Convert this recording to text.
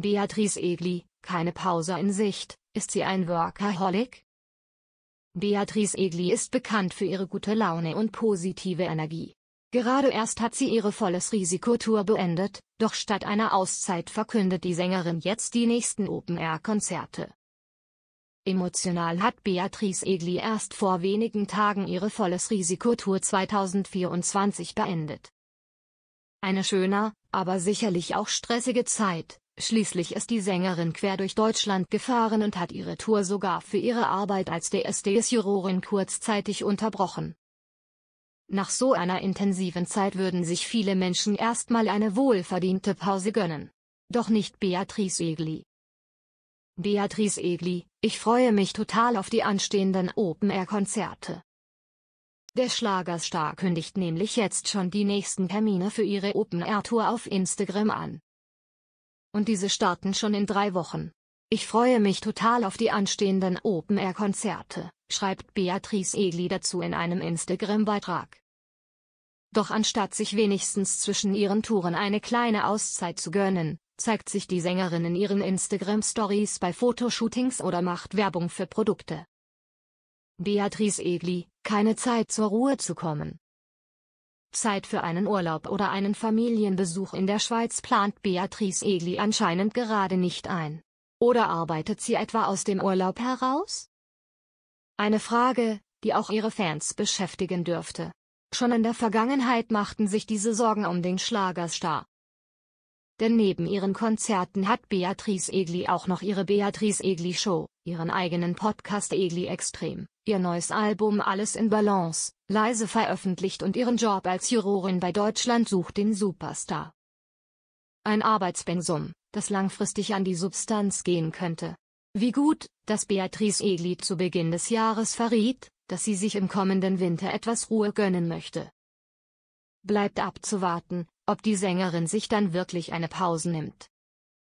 Beatrice Egli, keine Pause in Sicht, ist sie ein Workaholic? Beatrice Egli ist bekannt für ihre gute Laune und positive Energie. Gerade erst hat sie ihre volles Risikotour beendet, doch statt einer Auszeit verkündet die Sängerin jetzt die nächsten Open-Air-Konzerte. Emotional hat Beatrice Egli erst vor wenigen Tagen ihre volles Risikotour 2024 beendet. Eine schöner, aber sicherlich auch stressige Zeit, Schließlich ist die Sängerin quer durch Deutschland gefahren und hat ihre Tour sogar für ihre Arbeit als DSDS-Jurorin kurzzeitig unterbrochen. Nach so einer intensiven Zeit würden sich viele Menschen erstmal eine wohlverdiente Pause gönnen. Doch nicht Beatrice Egli. Beatrice Egli, ich freue mich total auf die anstehenden Open-Air-Konzerte. Der Schlagerstar kündigt nämlich jetzt schon die nächsten Termine für ihre Open-Air-Tour auf Instagram an und diese starten schon in drei Wochen. Ich freue mich total auf die anstehenden Open-Air-Konzerte, schreibt Beatrice Egli dazu in einem Instagram-Beitrag. Doch anstatt sich wenigstens zwischen ihren Touren eine kleine Auszeit zu gönnen, zeigt sich die Sängerin in ihren Instagram-Stories bei Fotoshootings oder macht Werbung für Produkte. Beatrice Egli, keine Zeit zur Ruhe zu kommen. Zeit für einen Urlaub oder einen Familienbesuch in der Schweiz plant Beatrice Egli anscheinend gerade nicht ein. Oder arbeitet sie etwa aus dem Urlaub heraus? Eine Frage, die auch ihre Fans beschäftigen dürfte. Schon in der Vergangenheit machten sich diese Sorgen um den Schlagerstar. Denn neben ihren Konzerten hat Beatrice Egli auch noch ihre Beatrice Egli Show, ihren eigenen Podcast Egli Extrem, ihr neues Album Alles in Balance, leise veröffentlicht und ihren Job als Jurorin bei Deutschland sucht den Superstar. Ein Arbeitspensum, das langfristig an die Substanz gehen könnte. Wie gut, dass Beatrice Egli zu Beginn des Jahres verriet, dass sie sich im kommenden Winter etwas Ruhe gönnen möchte. Bleibt abzuwarten, ob die Sängerin sich dann wirklich eine Pause nimmt.